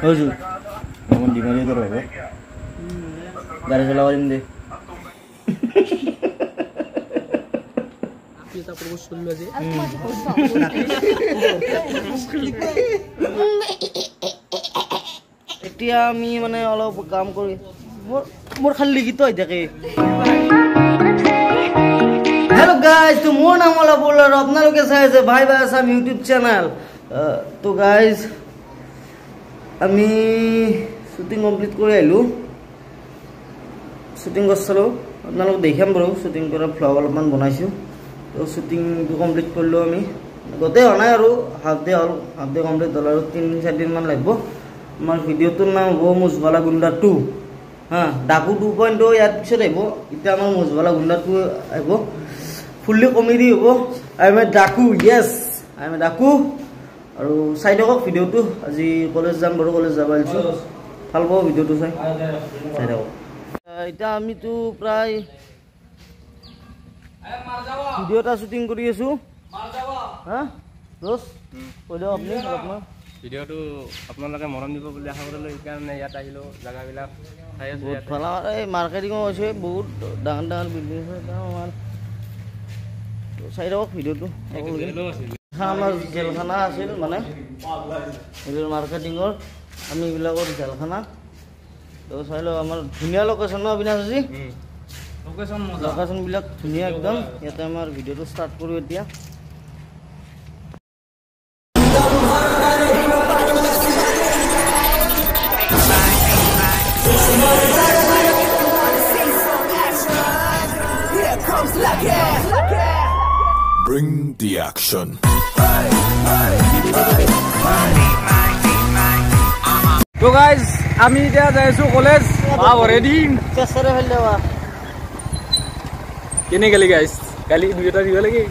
মই ডিমাৰি তোৰ হ'ব গাড়ী চলাব পাৰিম দে এতিয়া আমি মানে অলপ কাম কৰি মোৰ মোৰ খালি লিখিত হৈ থাকে হেল্ল' গাইজ মোৰ নাম অলপ আপোনালোকে চাই আছে ভাই ভাই আছাম ইউটিউব চেনেল তো গাইজ আমি শ্বুটিং কমপ্লিট কৰি আহিলোঁ। শ্বুটিং কৰিছিলোঁ আপোনালোকক দেখাম বাৰু শ্বুটিং কৰা ভ্লগ অলপমান বনাইছোঁ। তো শ্বুটিংটো কমপ্লিট কৰিলোঁ আমি। গোটেই হোৱা নাই আৰু হাফ ডে হ'ল হাফ ডে কমপ্লিট হ'ল আৰু তিনিদিন চাৰিদিনমান লাগিব। আমাৰ ভিডিঅ'টোৰ নাম হ'ব মুজবালা গুণ্ডা টু হা ডাকু টু পইণ্ট ইয়াৰ পিছত আহিব। এতিয়া আমাৰ মুজবালা গুণ্ডা টু আহিব। ফুল্লি কমেডি হ'ব। I M A Daku Yes I M A Daku আৰু চাই থাকক ভিডিঅ'টো। আজি কলেজ যাম বাৰু কলেজ যাব আহিছোঁ। ভাল পাব ভিডিঅ'টো চাই। চাই থাকক। এতিয়া আমিতো প্ৰায় ভিডিঅ' এটা শ্বুটিং কৰি আছোঁ। হা? দোষ কৈ দিয়ক আপুনি অলপমান। ভিডিঅ'টো আপোনালোকে মৰম দিব বুলি আশা কৰিলোঁ সেইকাৰণে ইয়াত আহিলোঁ জেগাবিলাক চাই আছোঁ বহুত ইয়াতে। ভাল আমাৰ এই মাৰ্কেটিঙো হৈছে বহুত ডাঙৰ ডাঙৰ বিল্ডিং আছে এতিয়া আমাৰ চাই থাকক ভিডিঅ'টো। আমাৰ জেলখানা আছিল মানে। এইবোৰ মাৰ্কেটিঙৰ আমি এইবিলাকৰ জেলখানা। তো চাই লওক আমাৰ ধুনীয়া লোকেশ্যন ন অবিনাশ উম। লোকেশ্যনবিলাক ধুনীয়া একদম। ইয়াতে আমাৰ ভিডিঅ'টো ষ্টাৰ্ট কৰোঁ এতিয়া। Bring the action. তো গাইজ আমি এতিয়া যাই আছোঁ কলেজ ৰেডি চেষ্টাৰে ফেল দেৱা কেনে গেলি গাইজ কালি দুই এটা দিব লাগে?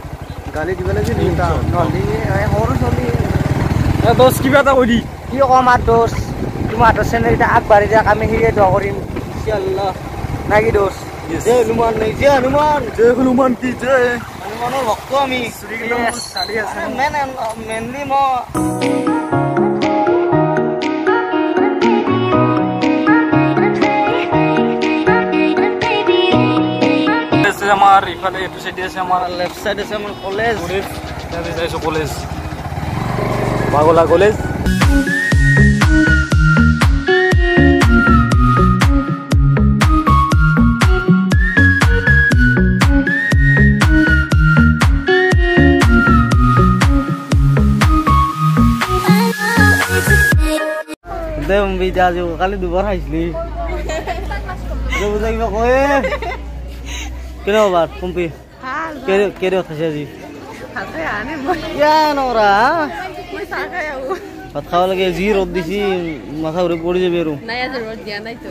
গালি দিব লাগে দুটা নহ'লে এই সৰু ছোৱালী দহ কিবা এটা কৈ দি কি কম আৰু দোষ? তোমাৰ হাতৰ চেনেল এতিয়া আগবাঢ়ি যাক আমি সেয়ে দোৱা কৰিম। ইনশাল্লাহ না কি দোষ জয় হনুমান নাই জয় হনুমান। জয় হনুমান কি জয়। হনুমানৰ ভক্ত আমি মেন মেইনলি মই আছে আমাৰ ইফালে এইটো চাইডে আছে আমাৰ লেফট চাইড আছে আমাৰ কলেজ তাতে যাইছোঁ কলেজ বাগলা কলেজ দে আজি কালি দুবাৰ খাইছিলি। বুজা কিবা কয়ে কেনে বাৰ কম্পি কেনে খাইছে আজি? কিয়া নৰা ভাত খাব লাগে যি ৰ'দ দিছি মাথা ঘূৰি পৰি যাবি আৰু। আজি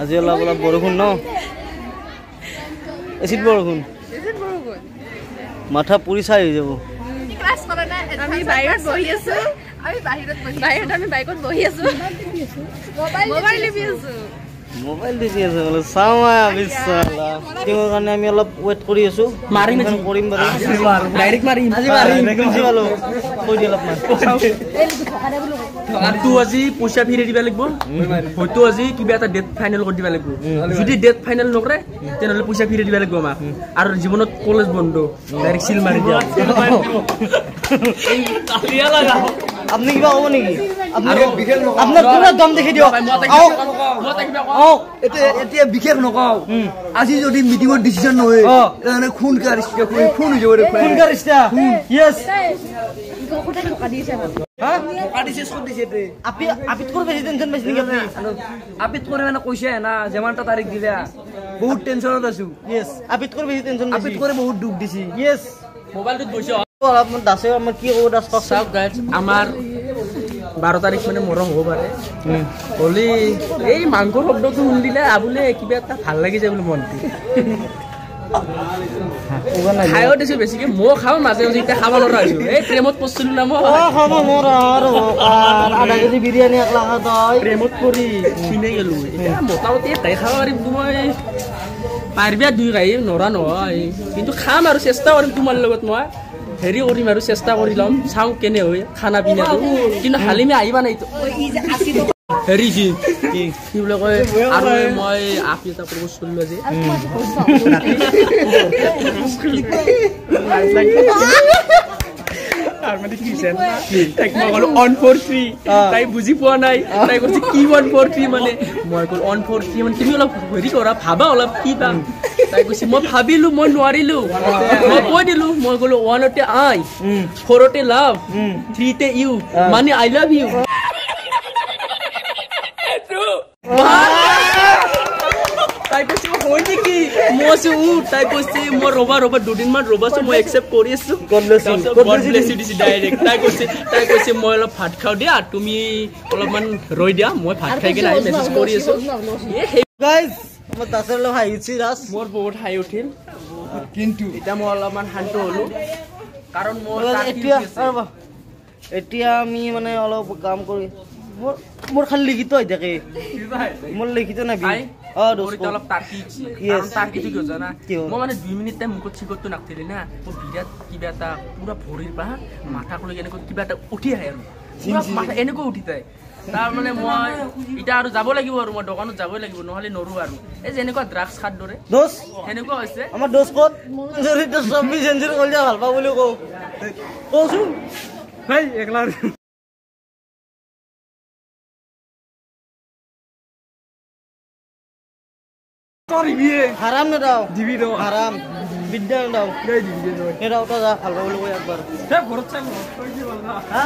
আজি অলপ অলপ বৰষুণ ন? এচিড বৰষুণ? মাথা পুৰি চাই হৈ যাব। আমি বাহিৰত বহি আছো। আমি বাহিৰত বহি বাহিৰত আমি বাইকত বহি আছো। মোবাইল টিপি আছো মোবাইল টিপি আছে বোলে চাওঁ আহ বিশালা টিঙৰ কাৰণে আমি অলপ ৱেইট কৰি আছো মাৰিম কৰিম বাৰু ডাইৰেক্ট মাৰিম আজি মাৰিম প্ৰিন্সিপালো কৈ দিয়ে অলপমান তো আজি পইচা ফিৰাই দিব লাগিব হয়তো আজি কিবা এটা ডেট ফাইনেল কৰি দিব লাগিব যদি ডেট ফাইনেল নকৰে তেনেহ'লে পইচা ফিৰাই দিব লাগিব আমাক আৰু জীৱনত কলেজ বন্ধ ডাইৰেক্ট চিল মাৰি দিয়া আপুনি কিবা ক'ব নেকি? আপুনি আপোনাৰ পুৰা দম দেখি দিয়ক। আহক। আহক। এতিয়া এতিয়া বিশেষ নকওঁ। আজি যদি মিটিঙত ডিচিশ্যন নহয় তেনেহ'লে খুন কাৰিষ্টা খুন হৈ যাব দে কোন কাৰিষ্টা য়েছ আপি আপিতকৈ বেছি টেনশ্যন পাইছে নেকি আপুনি? আপিত কৰে মানে কৈছে না যিমান এটা তাৰিখ দিলে। বহুত টেনশ্যনত আছো। য়েছ আপিতকৈ বেছি টেনশ্যন আপিত কৰে বহুত দুখ দিছে। মোবাইলটোত দাসে আমাৰ কি ক'ব দাস কওক চাওক গাইজ আমাৰ বাৰ তাৰিখ মানে মৰম হ'ব পাৰে। হ'লে এই মাংসৰ শব্দটো শুনিলে আবোলে কিবা এটা ভাল লাগি যায় বোলে মনটো। খায়ো দিছো বেছিকে মই খাওঁ মাজে মাজে এতিয়া খাব নোৱাৰা হৈছো। এই প্ৰেমত পঢ়ছিলো না মই? অ খাব নোৱাৰা আৰু আধা কেজি বিৰিয়ানী এক লাখ তই প্ৰেমত পৰি কিনে গেলো। এতিয়া মোটামুটি এটাই খাব পাৰিম মই। পাৰিবা দুই খাই নৰা নহয়। কিন্তু খাম আৰু চেষ্টা কৰিম তোমাৰ লগত মই। হেৰি কৰিম আৰু চেষ্টা কৰি ল'ম চাওঁ কেনে হয় খানা পিনাটো কিন্তু হালিমে আহিবা নাই হেৰি কি কি বুলি কয় আৰু মই আপি এটা প্ৰপ'জ কৰিলোঁ আজি তাইক মই ক'লো অন ফ'ৰ থ্ৰী তাই বুজি পোৱা নাই তাই কৈছে কি ওৱান ফ'ৰ থ্ৰী মানে মই ক'লো অন ফ'ৰ থ্ৰী মানে তুমি অলপ হেৰি কৰা ভাবা অলপ কি বা তাই কৈছে মই ভাবিলো মই নোৱাৰিলো মই কৈ দিলো মই ক'লো ওৱানতে আই ফ'ৰতে লাভ থ্ৰীতে ইউ মানে আই লাভ ইউ তাই কৈছে হয় নেকি মই কৈছো তাই কৈছে মই ৰবা ৰবা দুদিনমান ৰবাচোন মই একচেপ্ট কৰি আছো। দিছে direct। তাই কৈছে তাই কৈছে মই অলপ ভাত খাওঁ দিয়া তুমি অলপমান ৰৈ দিয়া মই ভাত খাই কিনে আহি মেছেজ কৰি আছো। এ, সেই গাইজ মই দাসৰ অলপ হাঁহি উঠি দাস মোৰ বহুত হাঁহি উঠিল। কিন্তু এতিয়া মই অলপমান শান্ত হলো। কাৰণ। এতিয়া আমি মানে অলপ কাম কৰি মোৰ মোৰ খালি লিখিত হৈ থাকে মোৰ লিখিত নাই ভাই, অ মোৰ দোষ এতিয়া অলপ টাৰ্কি উঠিছে। Yes. কাৰণ টাৰ্কিটো কিয় জানা? মই মানে দুই মিনিট টাইম মুখত চিকটটো নাথাকিলে না। মোৰ বিৰাট কিবা এটা পুৰা ভৰিৰ পৰা মাথাক লৈ এনেকৈ কিবা এটা উঠি আহে আৰু। পুৰা মাথা এনেকৈ উঠি যায়। তাৰ মানে মই এতিয়া আৰু যাব লাগিব আৰু। মই দোকানত যাবই লাগিব নহ'লে নৰো আৰু। এই যেনেকুৱা ড্ৰাগছ খাৰ দৰে। দোষ সেনেকুৱা হৈছে। আমাৰ দোষ ক'ত? চেঞ্চুৰীটো চৌব্বিছ চেঞ্চুৰী কৰিলে ভাল পাওঁ বুলি কওঁ। কওঁচোন। হাৰাম নেদাও দিবি ৰ হাৰাম বিদ্যা নেদাও নেদাও তই যা ভাল পাওঁ বুলি কৈ একবাৰ হা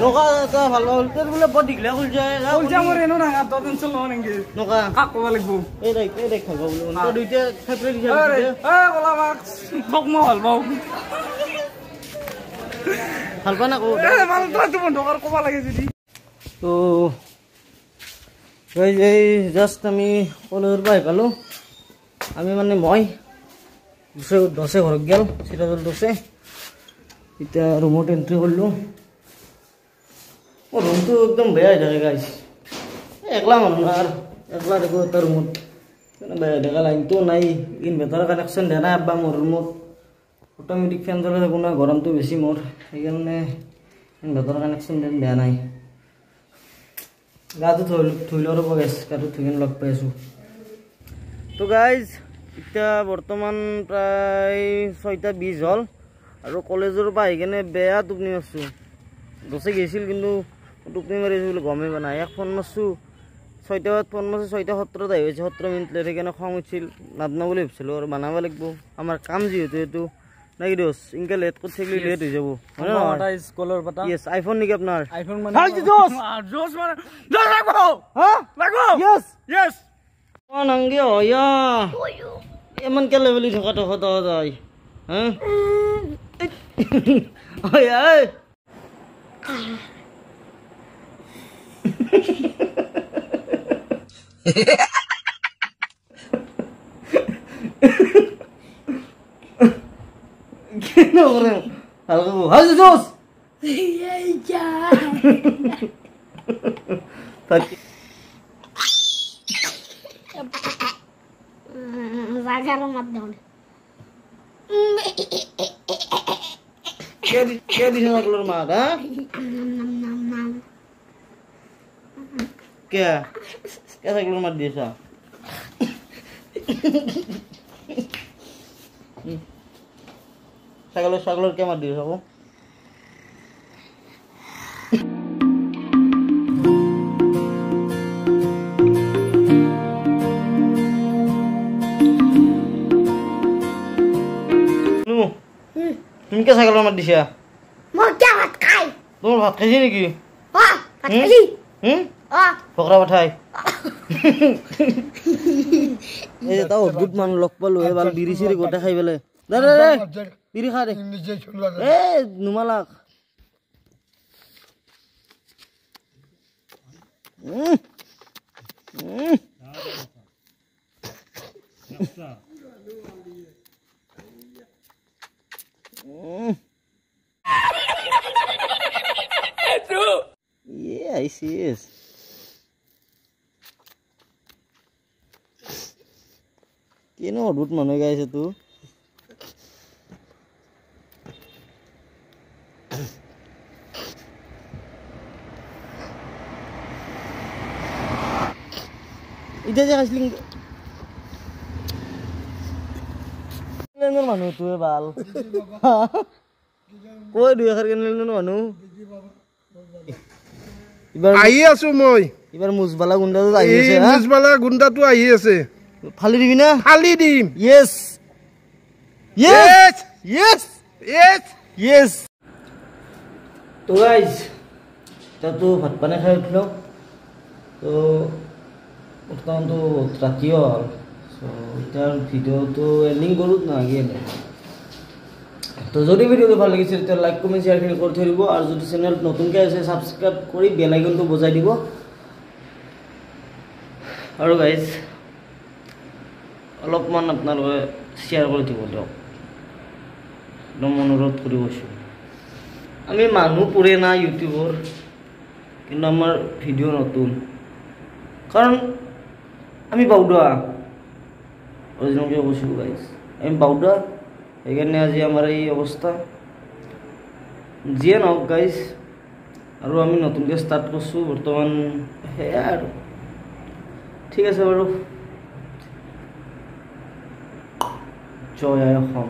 নকা তই ভাল পাওঁ তই বোলে বৰ দীঘলীয়া খুলি যায় মোৰ এনো নাঙা তই টেনচন লওঁ নেকি নকা কাক ক'ব লাগিব এই দেখ এই দেখ ভাল পাওঁ তই দুইটা কলা মাক মই ভাল পাওঁ ভাল পাওঁ না কওঁ এ ভাল তইতো বন্ধ কৰ ক'ব লাগে যদি তো এই জাষ্ট আমি কলেজৰ পৰা আহি পালোঁ। আমি মানে মই দছে ঘৰত গেল চিৰাজল দছে এতিয়া ৰুমত এণ্ট্ৰি কৰিলোঁ। মোৰ ৰুমটো একদম বেয়া হৈ থাকে গাইছ একলা মানুহ আৰু একলা দেখোঁ এটা ৰুমত বেয়া হৈ থাকে লাইনটো নাই ইনভাৰ্টাৰ কানেকশ্যন দিয়া নাই আব্বা মোৰ ৰুমত অট'মেটিক ফেন চলাই থাকোঁ না গৰমটো বেছি মোৰ। সেইকাৰণে ইনভাৰ্টাৰ কানেকশ্যন দিয়া নাই। গাটো ধুই ধুই ৰ'ব গেছ গাটো ধুই লগ পাই আছোঁ তো গাইজ এতিয়া বৰ্তমান প্ৰায় ছয়টা বিছ হ'ল আৰু কলেজৰ পৰা আহি কিনে বেয়া টোপনি মাৰছোঁ। দছে গৈছিল কিন্তু টোপনি মাৰিছোঁ বুলি গমেই পোৱা নাই। এক ফোন মাৰছোঁ। ছয়টা বজাত ফোন মাৰছোঁ ছয়টা সত্ৰত আহি গৈছে সত্ৰ মিনিট লেট সেইকাৰণে খং উঠিছিল। নাদনা বুলি ভাবিছিলোঁ আৰু বনাব লাগিব। আমাৰ কাম যিহেতু এইটো নাই কি দোষ? ইনকে লেট কৰি থাকিলে লেট হৈ যাব? হয় নহয়? স্কুলৰ পাতা। য়েছ আইফোন নেকি আপোনাৰ? আইফোন মানে Hi, Josh! জোচ মানে জোচ লাগব! হা? লাগব! য়েছ য়েছ অ নংগে অয়া ইমান কে লেভেলি থকা তো হতা যায় হা? অয়া ঐ কেন করে হালকা হাজ জোস থাকি জাগাৰ মাধ্যমে কে দি- কে দিছে নকলৰ মাত হা কে কে চাইকেলৰ মাত দি আছা উম। ছাগলৰ ছাগলৰ কে মাত দি আছা আকৌ নুনু, তুমি কে ছাগলৰ মাত দিছা মই কিয় ভাত খাই তোমাৰ ভাত খাইছে নেকি ফকৰা পঠাই এই এটা অদ্ভুত মানুহ লগ পালো এই ভাল বিৰি চিৰি গোটেই খাই পেলাই দে দে দে বিৰি খা দে এ নুমালাক উম। উম। উম। Yeah, I see it. কিনো অদ্ভুত মানুহ গাইছে তো যে খাইছিলি মানুহটোৱে ভাল কৈ দুই এষাৰ কেনেলেনৰ মানুহ আহি আছো মই এইবাৰ মুজবালা গুণ্ডাটো আহি এই আছে হা? নিজবালা গুণ্ডাটো আহি আছে ফালি দিবি না ফালি দিম yes yes Yes! Yes Yes! Yes তো গাইজ এতিয়াতো ভাত পানী খাই উঠিলোঁ তো বৰ্তমানতো ৰাতিও হ'ল চ' এতিয়া ভিডিঅ'টো এণ্ডিং কৰোঁ এনে তো যদি ভিডিঅ'টো ভাল লাগিছে তেতিয়া লাইক কমেণ্ট শ্বেয়াৰখিনি কৰি থৈ দিব আৰু যদি চেনেল নতুনকৈ আছে ছাবস্ক্ৰাইব কৰি বেল আইকনটো বজাই দিব আৰু গাইজ অলপমান আপোনালোকে শ্বেয়াৰ কৰি দিব দিয়ক একদম অনুৰোধ কৰি কৈছোঁ আমি মানুহ পুৰণা ইউটিউবৰ কিন্তু আমাৰ ভিডিঅ' নতুন কাৰণ আমি বাউদা অৰিজিনেলকৈ কৈছোঁ গাইজ আমি বাউদা সেইকাৰণে আজি আমাৰ এই অৱস্থা। যিয়ে নহওক গাইজ আৰু আমি নতুনকৈ ষ্টাৰ্ট কৰিছোঁ বৰ্তমান সেয়াই আৰু। ঠিক আছে বাৰু। জয় অসম.